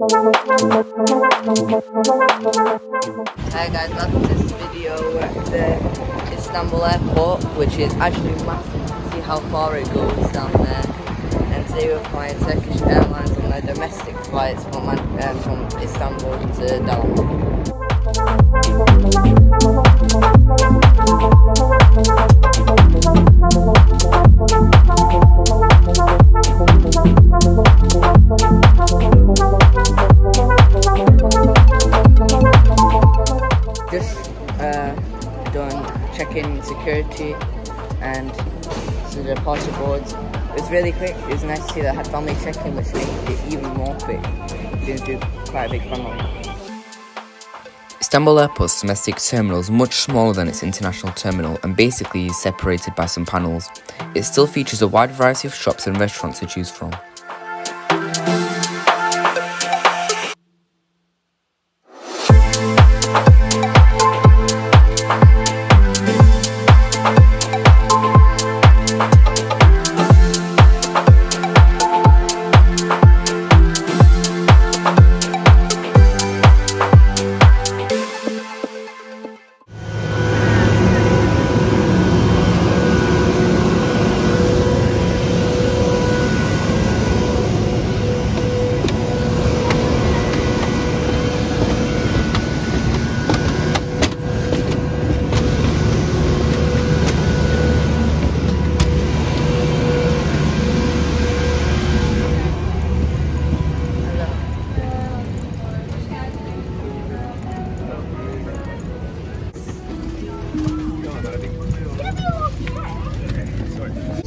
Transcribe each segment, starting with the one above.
Hi guys, welcome to this video. We're at the Istanbul airport, which is actually massive. See how far it goes down there. And today we're flying Turkish Airlines on their domestic flights from, um, from Istanbul to Dalaman. Just uh, done checking security and the departure boards. It was really quick. It was nice to see that I had family check-in, which made it even more quick. To be quite a big family. Istanbul Airport's domestic terminal is much smaller than its international terminal and basically is separated by some panels. It still features a wide variety of shops and restaurants to choose from.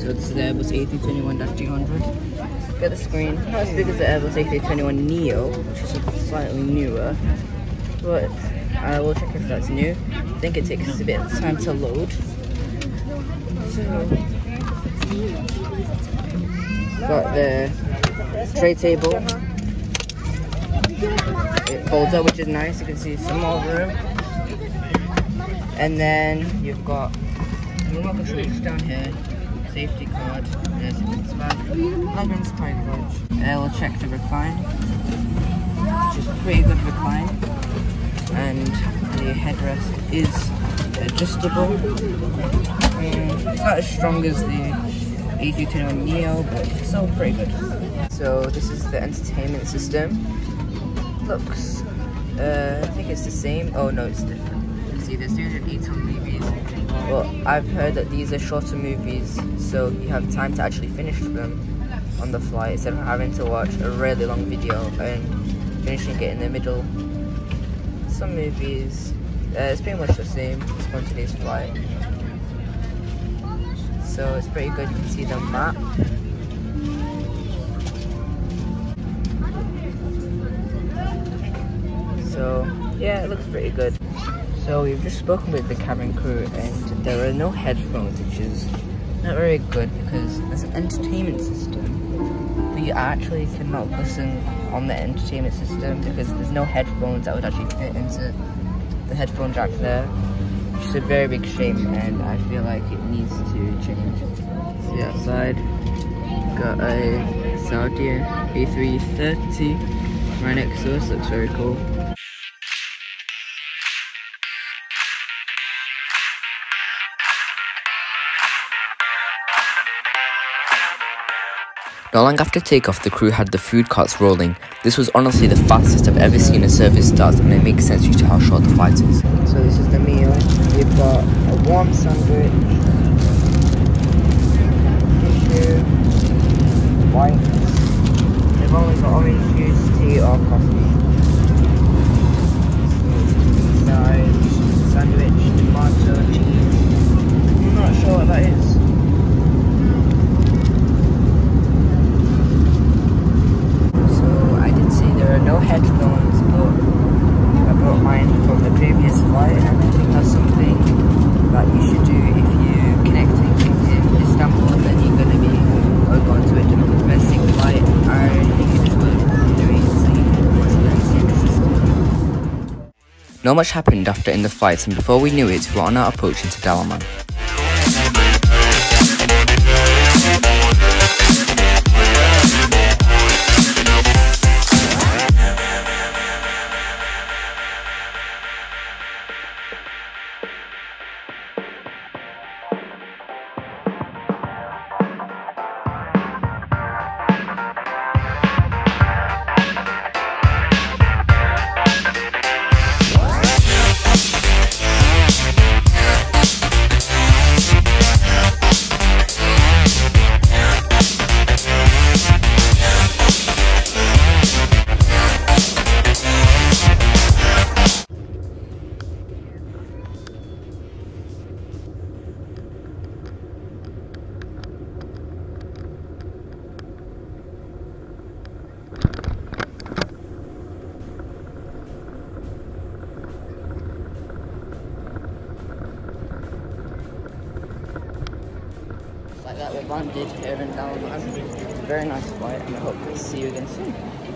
So this is the Airbus A321-200. Get the screen. Not as big as the Airbus A321 Neo, which is slightly newer. But I will check if that's new. I think it takes a bit of time to load. So got the tray table. It folds up, which is nice. You can see some more room. And then you've got controls down here safety card, there's a bag, Leggings coverage. I will check the recline, which is pretty good recline, and the headrest is adjustable. Um, it's not as strong as the A321 Neo, but it's still pretty good. So this is the entertainment system. Looks, uh, I think it's the same. Oh no, it's different. See, there's 308 on. But I've heard that these are shorter movies, so you have time to actually finish them on the flight instead of having to watch a really long video and finishing it in the middle. Some movies, uh, it's pretty much the same as on today's flight. So it's pretty good, you can see the map. So yeah, it looks pretty good. So we've just spoken with the cabin crew and there are no headphones, which is not very good because as an entertainment system. We actually cannot listen on the entertainment system because there's no headphones that would actually fit into the headphone jack there. Which is a very big shame and I feel like it needs to change. See outside, got a Saudi A330 right next to us, looks very cool. Not long after takeoff, the crew had the food carts rolling. This was honestly the fastest I've ever seen a service start, and it makes sense due to how short the flight is. So this is the meal. We've got a warm sandwich, tissue, wipes. They've only got orange juice, tea or coffee. Size, sandwich, tomato, cheese. I'm not sure what that is. So I did see there are no headphones, but I brought mine from the previous flight, and I think that's something that you should do if you connecting in Istanbul. Then you're gonna be or going to a domestic flight, or you can just go doing so you can go to the entertainment system. Not much happened after in the flight, and before we knew it, we were on our approach into Dalaman. Landed here in Dalaman. Very nice flight and I hope to see you again soon.